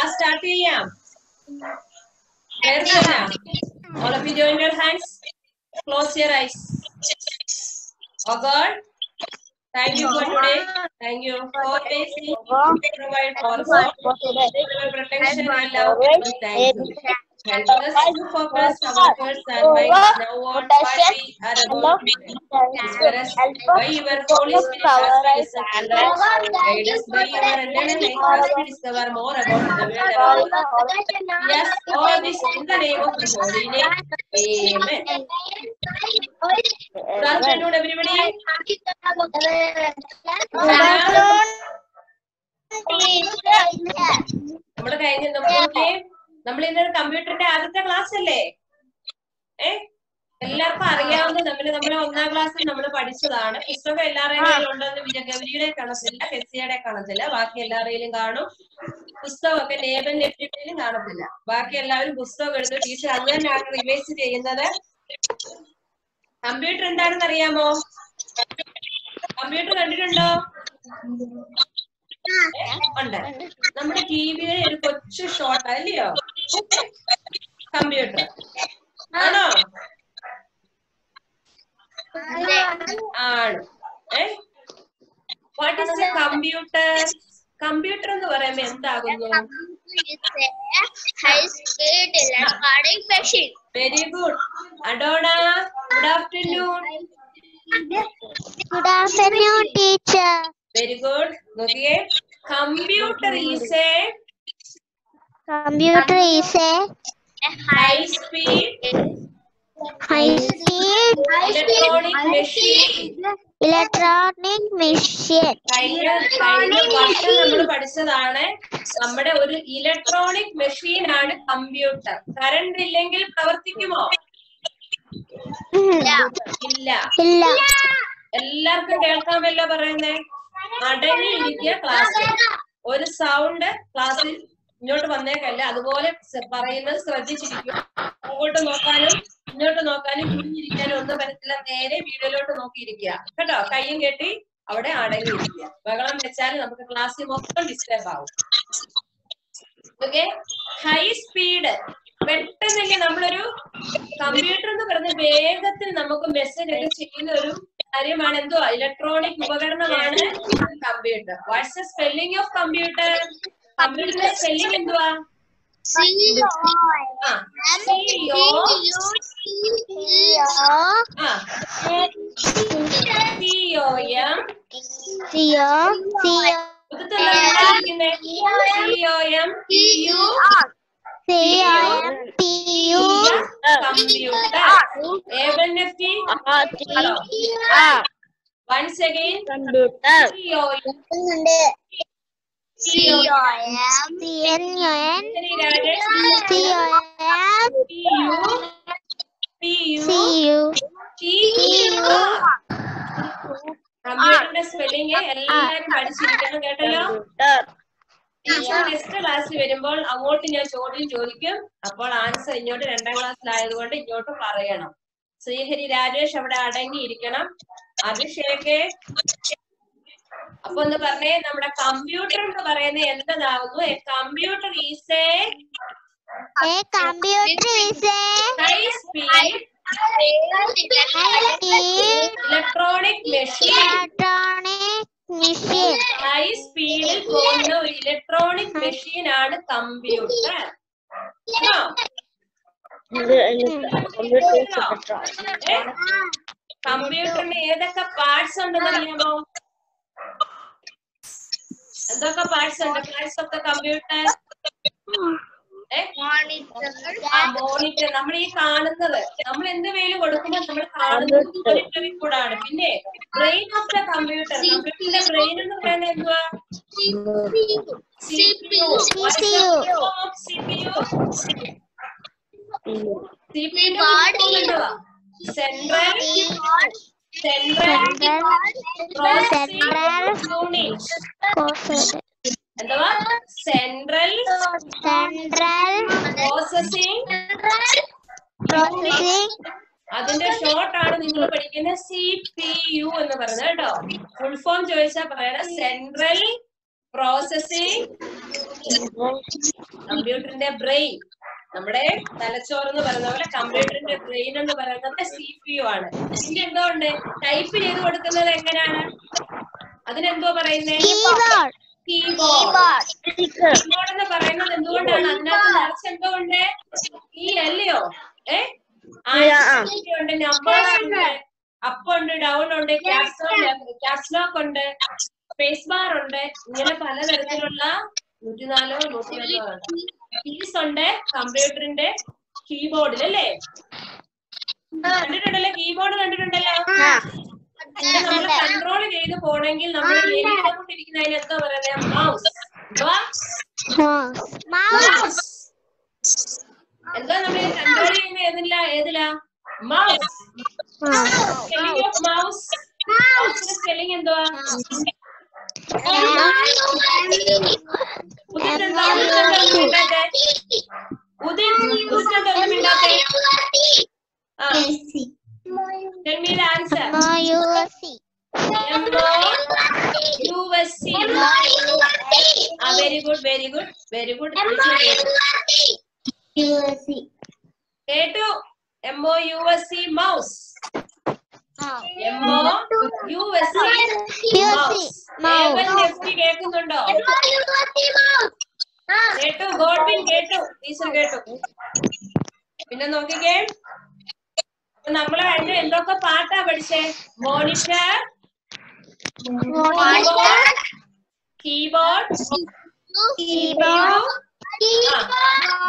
Class start ചെയ്യാം Clear തന്നെ? All of you join your hands. Close your eyes. Oh God. Thank you for today. Thank you for facing. Provide for support. protection and love. Thank you. Help us to focus our efforts and minds now on what we are about to do. Inspire us by your Holy Spirit as we listen and learn. Guide us by your enlightened light as we discover more about the world around us. Yes, all this in the name of the Holy name. Amen. Good afternoon, everybody. നമ്മൾ കഴിഞ്ഞ നമുക്ക് നമ്മൾ ഇന്നൊരു കമ്പ്യൂട്ടറിന്റെ ആദ്യത്തെ class അല്ലേ? ഏ? എല്ലാവർക്കും അറിയാവുന്ന നമ്മൾ നമ്മുടെ ഒന്നാം ക്ലാസ്സിൽ നമ്മൾ പഠിച്ചതാണ്. പുസ്തകം എല്ലാവരുടെയും ഉണ്ടെന്ന് ഉണ്ടെന്ന് വിജയഗൗരിയുടെ കാണത്തില്ല ഹെസിയുടെ കാണത്തില്ല ബാക്കി എല്ലാവരുടെയും കാണും. പുസ്തകമൊക്കെ നേബൻ നെറ്റിലും കാണത്തില്ല. ബാക്കി എല്ലാവരും പുസ്തകം എടുത്ത് ടീച്ചർ അത് തന്നെയാണ് റിവൈസ് ചെയ്യുന്നത്. കമ്പ്യൂട്ടർ എന്താണെന്ന് അറിയാമോ? കമ്പ്യൂട്ടർ കണ്ടിട്ടുണ്ടോ? ഉണ്ട്. നമ്മുടെ ടി വിയുടെ ഒരു കൊച്ചു ഷോട്ട് അല്ലയോ? കമ്പ്യൂട്ടർ. ആണോ? ആണ് ഏ? What is a computer computer എന്ന് പറയുമ്പോ എന്താകുന്നു. Very good Adona good afternoon good afternoon teacher very good നോക്കിയേ. Computer is a Computer is a high speed? High speed. Electronic machine electronic machine. electronic machine. വർഷം നമ്മൾ പഠിച്ചതാണ് നമ്മുടെ ഒരു electronic machine ആണ് കമ്പ്യൂട്ടർ കറണ്ട് ഇല്ലെങ്കിൽ പ്രവർത്തിക്കുമോ? ഇല്ല. ഇല്ല. എല്ലാവർക്കും കേൾക്കാമല്ലോ പറയുന്നേ. അടങ്ങിയിരിക്കുക ക്ലാസ് ഒരു സൗണ്ട് ക്ലാസ്സിൽ ഇങ്ങോട്ട് വന്നേക്കല്ല. അതുപോലെ പറയുന്നത് ശ്രദ്ധിച്ചിരിക്കും അങ്ങോട്ട് നോക്കാനും ഇങ്ങോട്ട് നോക്കാനും കുഞ്ഞിരിക്കാനും ഒന്നും പറ്റത്തില്ല. നേരെ വീഡിയോയിലോട്ട് നോക്കിയിരിക്കുക. കേട്ടോ? കയ്യും കെട്ടി അവിടെ അടങ്ങിയിരിക്കുക. ബഹളം വെച്ചാൽ നമുക്ക് ക്ലാസ്സിൽ മൊത്തം ഡിസ്റ്റർബ് ആവും. ഓക്കെ ഹൈ സ്പീഡ് പെട്ടെന്നല്ലേ നമ്മളൊരു കമ്പ്യൂട്ടർ എന്ന് പറഞ്ഞ വേഗത്തിൽ നമുക്ക് മെസ്സേജ് ഒക്കെ ചെയ്യുന്ന ഒരു കാര്യമാണ്. എന്തോ ഇലക്ട്രോണിക് ഉപകരണമാണ് computer what's the spelling of computer കമ്പ്യൂട്ടറിന്റെ സ്പെല്ലിംഗ് എന്തുവാ C ആ സി ഒ ആ C O M C O C O M P U C O M P U U M C N N M U കമ്പ്യൂട്ടറിന്റെ spelling എല്ലാരും പഠിച്ചിരിക്കണം കേട്ടല്ലോ next ക്ലാസ്സിൽ വരുമ്പോൾ അങ്ങോട്ട് ഞാൻ ചോദ്യം ചോദിക്കും അപ്പോൾ ആൻസർ ഇങ്ങോട്ട് രണ്ടാം ക്ലാസ്സിലായതുകൊണ്ട് ഇങ്ങോട്ട് പറയണം ശ്രീഹരി രാജേഷ് അവിടെ അടങ്ങിയിരിക്കണം അഭിഷേക് അപ്പൊ ഒന്ന് പറഞ്ഞേ നമ്മുടെ കമ്പ്യൂട്ടർ എന്ന് പറയുന്നത് എന്തതാകുന്നു computer is a computer is electronic machine electronic machine. High സ്പീഡിൽ പോകുന്ന ഒരു ഇലക്ട്രോണിക് മെഷീൻ ആണ് കമ്പ്യൂട്ടർ കമ്പ്യൂട്ടറിന് ഏതൊക്കെ പാർട്സ് ഉണ്ടെന്ന് അറിയാമോ? എന്തൊക്കെ പാർട്സ് ഉണ്ട്? Parts of the computer monitor നമ്മൾ ഈ കാണുന്നത്. നമ്മൾ എന്ത് പേര് കൊടുക്കുമ്പോൾ നമ്മൾ കാണുന്നത് മോണിറ്ററിൽ കൂടാണ് പിന്നെ ബ്രെയിൻ ഓഫ് ദ കമ്പ്യൂട്ടർ കമ്പ്യൂട്ടറിന്റെ ബ്രെയിൻ എന്ന് പറയുന്നത് എന്തുവാ? CPU. What അതിന്റെ ഷോർട്ട് ആണ് നിങ്ങൾ പഠിക്കുന്ന സി പി യു എന്ന് പറയുന്നത് കേട്ടോ. ഫുൾ ഫോം ചോദിച്ചാൽ പറയണ സെൻട്രൽ പ്രോസസിംഗ് കമ്പ്യൂട്ടറിന്റെ ബ്രെയിൻ നമ്മുടെ തലച്ചോറ് എന്ന് പറയുന്ന പോലെ കമ്പ്യൂട്ടറിന്റെ ബ്രെയിൻ എന്ന് പറയുന്നത് സി പി യു ആണ്. ഇതിന്റെ എന്തോ ഉണ്ട്? ടൈപ്പ് ചെയ്ത് കൊടുക്കുന്നത് എങ്ങനെയാണ്? അതിനെന്തോ പറയുന്നേ? കീബോർഡ്. എന്ന് പറയുന്നത് എന്തുകൊണ്ടാണ്? അതിനകത്ത് നിറച്ച് എന്തോ ഉണ്ട്? ഈ അല്ലയോ? ഏ? ഉണ്ട്. നമ്പർ ഉണ്ട്. അപ്പ് ഉണ്ട് ഡൗൺ ഉണ്ട് ക്യാസ്ലോക്ക് ഉണ്ട് സ്പേസ് ബാർ ഉണ്ട് ഇങ്ങനെ പലതരത്തിലുള്ള നൂറ്റിനാലോ നൂറ്റിനാലോ കീസ് ഉണ്ട് കമ്പ്യൂട്ടറിന്റെ കീബോർഡിൽ അല്ലേ? കണ്ടിട്ടുണ്ടല്ലോ കീബോർഡ് കണ്ടിട്ടുണ്ടല്ലോ? നമ്മൾ കൺട്രോൾ ചെയ്ത് പോണെങ്കിൽ നമ്മൾ എഴുതിക്കൊണ്ടിരിക്കുന്നതിന് എന്താ പറയുന്നത് മൗസ് മൗസ് എന്താ നമ്മൾ കൺട്രോൾ ചെയ്യുന്ന ഏതില്ല ഏതിലാ? മൗസ് സ്പെല്ലിംഗ് എന്തുവാ? उदित उदित मिलाते उदित उदित मिलाते Then we'll answer. M-O-U-S-C. M-O-U-S-C. Very good, very good, very good. M-O-U-S-C. A to M-O-U-S-C mouse. കേൾക്കുന്നുണ്ടോ? കേട്ടു ഗോഡ്വിൻ കേട്ടു ടീച്ചർ കേട്ടു. പിന്നെ നോക്കിക്കേ. നമ്മൾ നമ്മൾ അതിന്റെ എന്തൊക്കെ പാട്ടാ പഠിച്ചേ? Monitor keyboard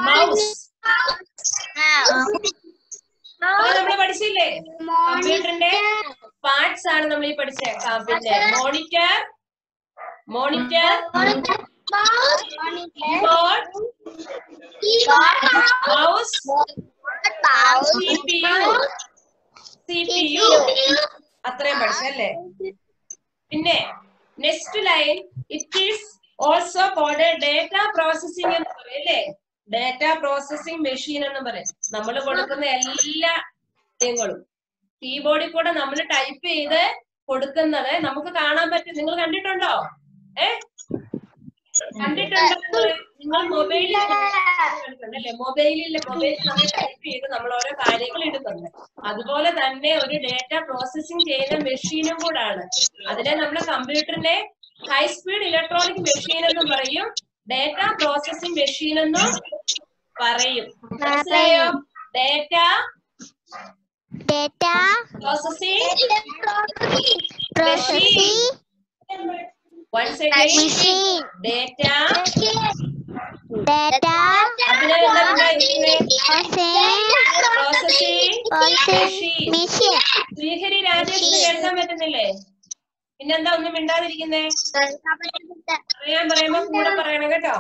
mouse. നമ്മൾ പഠിച്ചില്ലേ? കമ്പ്യൂട്ടറിന്റെ പാർട്സ് ആണ് നമ്മൾ ഈ പഠിച്ചത് പിന്നെ monitor monitor mouse C P U C P U അത്രയും പഠിച്ചല്ലേ പിന്നെ next line it is also called data processing എന്ന് പറയും അല്ലേ? ഡേറ്റ പ്രോസസിംഗ് മെഷീൻ എന്ന് പറയും. നമ്മൾ കൊടുക്കുന്ന എല്ലാ കാര്യങ്ങളും. കീബോർഡിൽ കൂടെ നമ്മൾ ടൈപ്പ് ചെയ്ത് കൊടുക്കുന്നത് നമുക്ക് കാണാൻ പറ്റും. നിങ്ങൾ കണ്ടിട്ടുണ്ടോ? ഏ? കണ്ടിട്ടുണ്ടോ? നിങ്ങൾ മൊബൈലിൽ കണ്ടിട്ടുണ്ടല്ലേ? മൊബൈലിൽ മൊബൈലിൽ നമ്മൾ ടൈപ്പ് ചെയ്ത് നമ്മൾ ഓരോ കാര്യങ്ങൾ ഇടുന്നുണ്ട്. അതുപോലെ തന്നെ ഒരു ഡേറ്റ പ്രോസസ്സിംഗ് ചെയ്യുന്ന മെഷീനും കൂടാണ് അതിനെ നമ്മുടെ കമ്പ്യൂട്ടറിനെ ഹൈ സ്പീഡ് ഇലക്ട്രോണിക് മെഷീൻ എന്ന് പറയും. ഡേറ്റ പ്രോസസിംഗ് മെഷീൻ എന്ന് പറയും. മനസ്സിലായോ data data again machine machine Srihari രാജേഷിന് കേൾക്കാൻ പറ്റുന്നില്ലേ? പിന്നെന്താ ഒന്നും മിണ്ടാതിരിക്കുന്നേ? പറയാൻ പറയുമ്പോ കൂടെ പറയണം കേട്ടോ.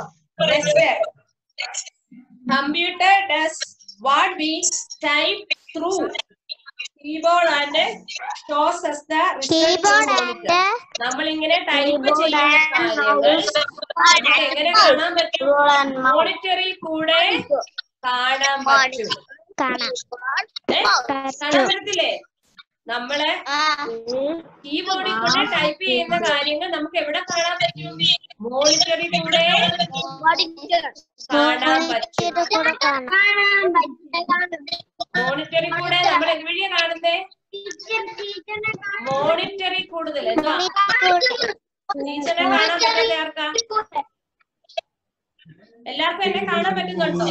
Computer does what we type through keyboard and shows us the result നമ്മൾ ഇങ്ങനെ ടൈപ്പ് ചെയ്യുന്ന കാര്യങ്ങൾ എങ്ങനെ കാണാൻ പറ്റും? മോണിറ്ററിൽ കൂടെ കാണാൻ പറ്റും. കാണാം. കാണാൻ പറ്റത്തില്ലേ? നമ്മൾ കീബോർഡിൽ കൂടെ ടൈപ്പ് ചെയ്യുന്ന കാര്യങ്ങൾ നമുക്ക് എവിടെ കാണാൻ പറ്റും? മോണിറ്ററിൽ കൂടെ കാണാൻ പറ്റും. മോണിറ്ററിൽ കൂടെ നമ്മൾ എതുവഴിയാ കാണുന്നേ? മോണിറ്ററിൽ കൂടുതൽ. ടീച്ചറെ കാണാൻ പറ്റില്ല ആർക്കാ? എല്ലാവർക്കും എന്നെ കാണാൻ പറ്റുന്നുണ്ടോ?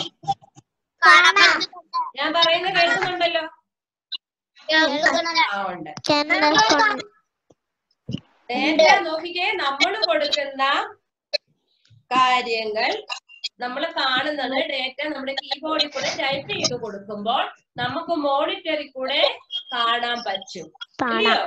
ഞാൻ പറയുന്നത് കേൾക്കുന്നുണ്ടല്ലോ. ഡേറ്റ നോക്കിക്കേ നമ്മൾ കൊടുക്കുന്ന കാര്യങ്ങൾ നമ്മൾ കാണുന്നത് ഡേറ്റ നമ്മുടെ കീബോർഡിൽ കൂടെ ടൈപ്പ് ചെയ്ത് കൊടുക്കുമ്പോൾ നമുക്ക് മോണിറ്ററിൽ കൂടെ കാണാൻ പറ്റും. ഇല്ലയോ?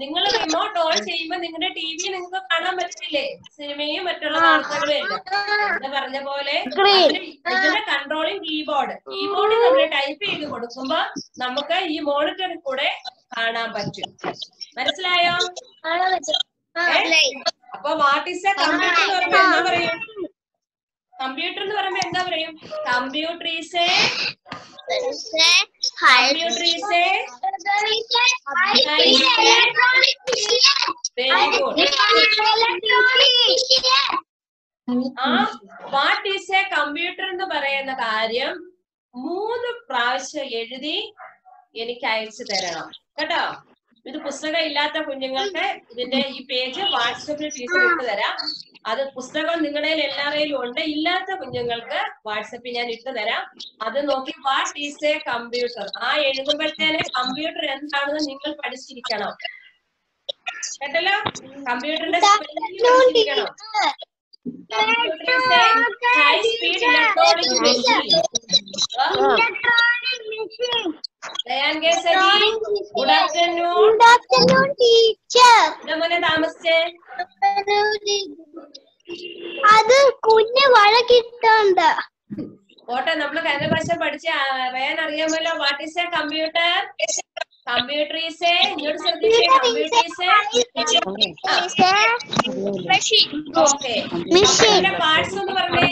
നിങ്ങൾ റിമോട്ട് ഓൺ ചെയ്യുമ്പോൾ നിങ്ങളുടെ ടി വി നിങ്ങൾക്ക് കാണാൻ പറ്റില്ലേ? സിനിമയും മറ്റുള്ള വാർത്തകളും എന്ന് പറഞ്ഞ പോലെ? ഇതിന്റെ കൺട്രോളിങ് കീബോർഡ് കീബോർഡിൽ നമ്മൾ ടൈപ്പ് ചെയ്ത് കൊടുക്കുമ്പോ നമുക്ക് ഈ മോണിറ്ററിൽ കൂടെ കാണാൻ പറ്റും. മനസ്സിലായോ? അപ്പൊ വാട്ട് ഈസ് എ കമ്പ്യൂട്ടർ എന്ന് പറയുമ്പോ എന്താ പറയും? കമ്പ്യൂട്ടർ എന്ന് പറയുമ്പോ എന്താ പറയും? Computer is a ah what is a computer എന്ന് പറയുന്ന കാര്യം മൂന്ന് പ്രാവശ്യം എഴുതി എനിക്ക് അയച്ചു തരണം. കേട്ടോ? ഇത് പുസ്തകം ഇല്ലാത്ത കുഞ്ഞുങ്ങൾക്ക് ഇതിന്റെ ഈ പേജ് വാട്സപ്പിൽ ടീച്ചർ ഇട്ട് തരാം. അത് പുസ്തകം നിങ്ങളുടെ എല്ലാവരെയും ഉണ്ട്. ഇല്ലാത്ത കുഞ്ഞുങ്ങൾക്ക് വാട്സപ്പിൽ ഞാൻ ഇട്ട് തരാം. അത് നോക്കി വാട്ട് ഈസ് എ കമ്പ്യൂട്ടർ? ആ എഴുതുമ്പോഴത്തേന് കമ്പ്യൂട്ടർ എന്താണെന്ന് നിങ്ങൾ പഠിച്ചിരിക്കണം. കേട്ടല്ലോ? കമ്പ്യൂട്ടറിന്റെ പഠിച്ചിരിക്കണം. Computer is a high speed electronic parts എന്ന് പറഞ്ഞേ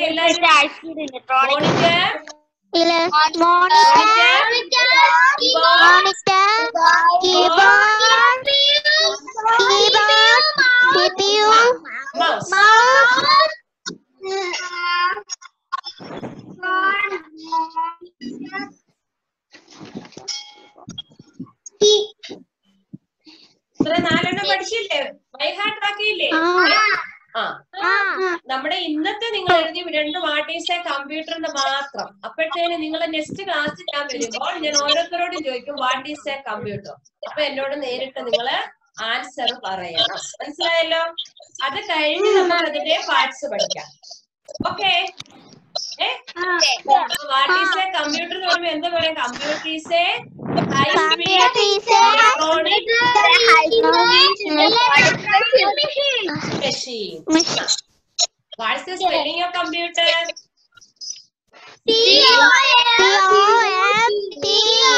നാലെണ്ണം പഠിച്ചില്ലേ? ബൈഹാർട്ട് ആക്കിയില്ലേ ആ. നമ്മുടെ ഇന്നത്തെ നിങ്ങൾ എഴുതി രണ്ട് വാട്ട് ഈസ് എ കമ്പ്യൂട്ടർ എന്ന് മാത്രം. അപ്പോഴത്തേന് നിങ്ങൾ നെക്സ്റ്റ് ക്ലാസ് ഞാൻ വരുമ്പോൾ ഞാൻ ഓരോരുത്തരോടും ചോദിക്കും വാട്ട് ഈസ് എ കമ്പ്യൂട്ടർ? അപ്പൊ എന്നോട് നേരിട്ട് നിങ്ങൾ ആൻസർ പറയണം. മനസ്സിലായല്ലോ? അത് കഴിഞ്ഞ് നമ്മൾ അതിന്റെ പാർട്സ് പഠിക്കാം. Okay? What is a computer എന്ന് പറയുമ്പോൾ എന്താ പറയാ computer is a high Computer is a electronic machine machine. What's the spelling of computer C O M P U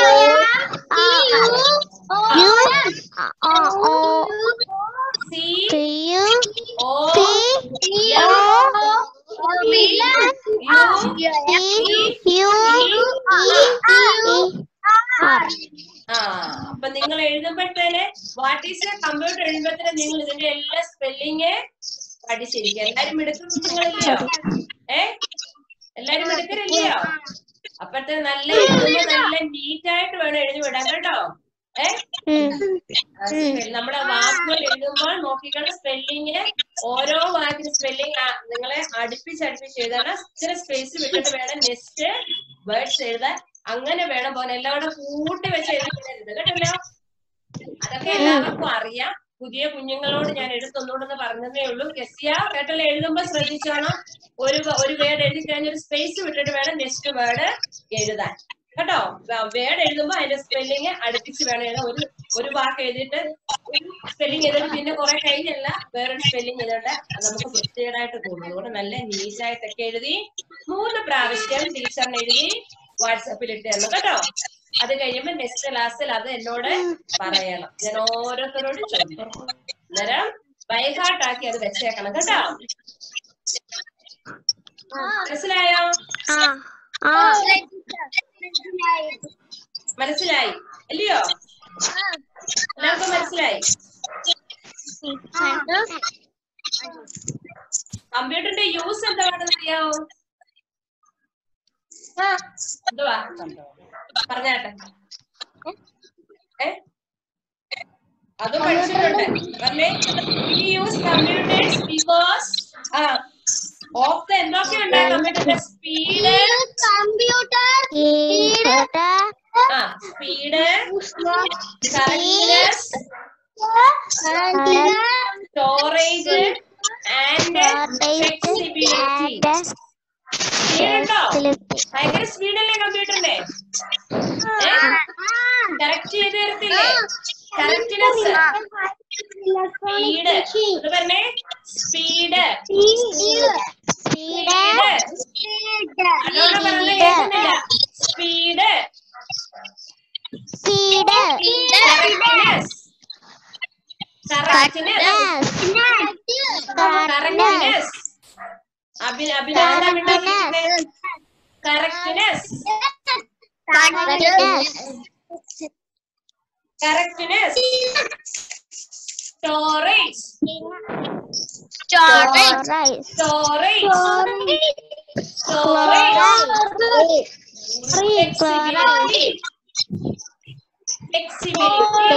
U O C P U O P O U U E R ആ അപ്പൊ നിങ്ങൾ എഴുതുമ്പോഴത്തേന് what is a computer എഴുതുമ്പോഴത്തേന് നിങ്ങൾ ഇതിന്റെ എല്ലാ spelling പഠിച്ചിരിക്കുക. എല്ലാരും കുഞ്ഞുങ്ങളില്ലയോ ഏ? എല്ലാരും എടുക്കലില്ലയോ? അപ്പഴത്തെ നല്ല എഴുതുമ്പോ നല്ല നീറ്റ് ആയിട്ട് വേണം എഴുതി വിടാൻ കേട്ടോ. നമ്മുടെ വാക്കുകൾ എഴുതുമ്പോൾ നോക്കിക്കൊണ്ട് സ്പെല്ലിങ് ഓരോ വാക്കിന് സ്പെല്ലിങ് നിങ്ങളെ അടുപ്പിച്ചടുപ്പിച്ച് എഴുതണം. ഇച്ചിരി സ്പേസ് വിട്ടിട്ട് വേണം നെക്സ്റ്റ് വേർഡ്സ് എഴുതാൻ. അങ്ങനെ വേണം പോലെ എല്ലാം കൂടെ കൂട്ടി വെച്ച് എഴുതരുത്. കേട്ടല്ലോ അതൊക്കെ എല്ലാവർക്കും അറിയാം. പുതിയ കുഞ്ഞുങ്ങളോട് ഞാൻ എടുത്തൊന്നുകൂടെ പറഞ്ഞതേ ഉള്ളൂ. കെസിയ കേട്ടല്ലോ? എഴുതുമ്പോ ശ്രദ്ധിച്ചോണം. ഒരു ഒരു വേർഡ് എഴുതി കഴിഞ്ഞ ഒരു സ്പേസ് വിട്ടിട്ട് വേണം നെക്സ്റ്റ് വേർഡ് എഴുതാൻ. കേട്ടോ? വേർഡ് എഴുതുമ്പോ അതിന്റെ സ്പെല്ലിങ് അടുപ്പിച്ച് വേണം ഒരു ഒരു വാക്ക് എഴുതിയിട്ട് സ്പെല്ലിങ് ചെയ്തിട്ട് പിന്നെ കുറെ കഴിഞ്ഞല്ല വേറൊരു സ്പെല്ലിങ് എഴുതട്ടെ അത് നമുക്ക് വൃത്തികേടായിട്ട് തോന്നും. അതുകൊണ്ട് നല്ല നീറ്റായിട്ടൊക്കെ എഴുതി മൂന്ന് പ്രാവശ്യം ടീച്ചറിന് എഴുതി വാട്സാപ്പിൽ ഇട്ട് തരണം. കേട്ടോ? അത് കഴിയുമ്പോ നെക്സ്റ്റ് ക്ലാസ്സിൽ അത് എന്നോട് പറയണം. ഞാൻ ഓരോരുത്തരോട് ചോദിക്കും. അന്നേരം ബൈഹാർട്ടാക്കി അത് വെച്ചേക്കണം. കേട്ടോ? മനസ്സിലായോ? ആ. ആ. മനസ്സിലായി. അല്ലയോ? എല്ലാവർക്കും മനസ്സിലായി? കമ്പ്യൂട്ടറിന്റെ യൂസ് എന്താണെന്ന് അറിയാവോ? എന്തുവാ? പറഞ്ഞാട്ടെ അത് പഠിച്ചിട്ടുണ്ട്. We use computers because ah of the എന്തൊക്കെ ഉണ്ട് കമ്പ്യൂട്ടറിന്റെ സ്പീഡ് ആ speed correctness Sarang Sarang cines. Sarang cines. Abil abil anda benar cines. Sarang cines. Sarang cines. Sarang cines. Storage. flexibility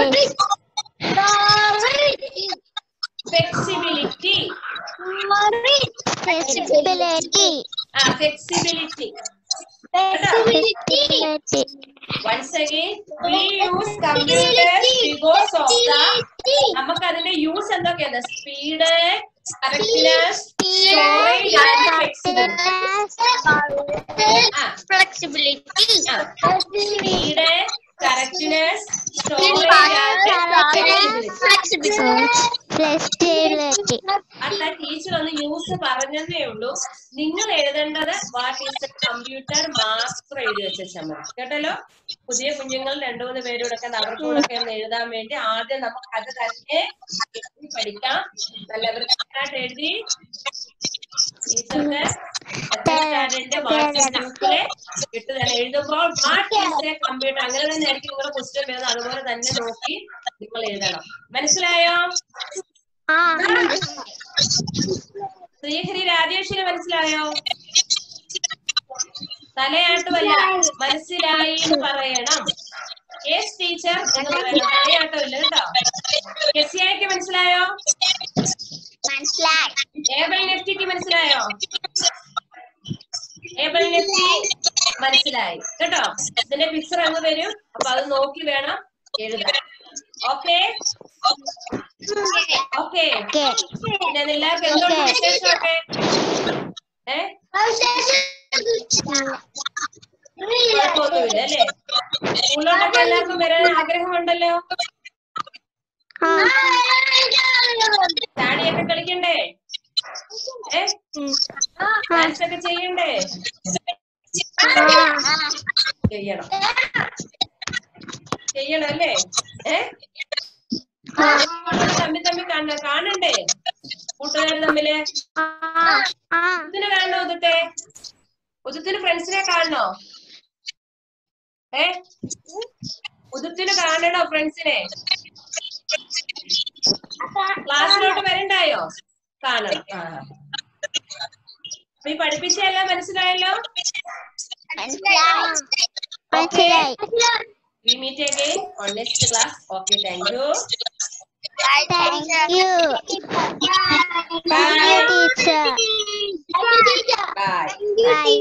flexibility Flexibility. ആ flexibility Flexibility. once again we use computers because of the നമുക്ക് അതിന്റെ use എന്തൊക്കെയാണ് speed correctness storage and flexibility ആ speed and Flexibility. അല്ല teacher ഒന്ന് use പറഞ്ഞതേ ഉള്ളൂ. നിങ്ങൾ എഴുതേണ്ടത് വാട്ട് ഈസ് കമ്പ്യൂട്ടർ മാത്രം എഴുതി വെച്ചാൽ മതി. കേട്ടല്ലോ? പുതിയ കുഞ്ഞുങ്ങൾ രണ്ടു മൂന്ന് പേരോടൊക്കെ അവർക്കൂടെ ഒന്ന് എഴുതാൻ വേണ്ടി ആദ്യം നമുക്ക് അത് തന്നെ പഠിക്കാം. നല്ല വൃത്തിയായിട്ട് എഴുതി ടീച്ചർക്ക് എഴുതുമ്പോൾ കമ്പ്യൂട്ടർ അങ്ങനെ തന്നെ ആയിരിക്കും നിങ്ങളുടെ ക്വസ്റ്റ്യൻ വരുന്നത്. അതുപോലെ തന്നെ നോക്കി നിങ്ങൾ എഴുതണം. മനസ്സിലായോ. ശ്രീഹരി രാജേഷിന് മനസ്സിലായോ? തലയാട്ടുമല്ല മനസ്സിലായി എന്ന് പറയണം. യെസ് ടീച്ചർ തലയാട്ടമില്ല കേട്ടോ. കെസിയായിക്ക് മനസ്സിലായോ? ഏബൽ നെഫ്റ്റിക്ക് മനസ്സിലായോ? ഏബിൾ നെഫ്റ്റി മനസ്സിലായി. കേട്ടോ? ഇതിന്റെ പിക്ചർ അങ്ങ് വരും അപ്പൊ അത് നോക്കി വേണം എഴുതാൻ. Okay okay. പിന്നെ എല്ലാവർക്കും എന്തുകൊണ്ട് വിശേഷമൊക്കെ? ഏ? കുഴപ്പമൊന്നുമില്ല അല്ലേ? സ്കൂളിലോട്ടൊക്കെ എല്ലാവർക്കും വരാൻ ആഗ്രഹമുണ്ടല്ലോ. ചാടിയൊക്കെ കളിക്കണ്ടേ? ഡാൻസ് ഒക്കെ ചെയ്യണ്ടേ? ചെയ്യണം. ചെയ്യണം അല്ലേ? ഏ? തമ്മിൽ തമ്മിൽ കാണ കാണണ്ടേ? കൂട്ടുകാർ തമ്മിൽ. ഉദുത്തിന് കാണണോ ഉദത്തെ ഉദത്തിന് ഫ്രണ്ട്സിനെ കാണണോ? ഏ? ഉദത്തിന് കാണണോ ഫ്രണ്ട്സിനെ ക്ലാസ്സിലോട്ട് വരണ്ടായോ കാണണം ആ. അപ്പൊ ഈ പഠിപ്പിച്ചെല്ലാം മനസ്സിലായല്ലോ? മനസ്സിലായി. We meet again on next class. Okay, thank you. Thank you thank you teacher Bye. Bye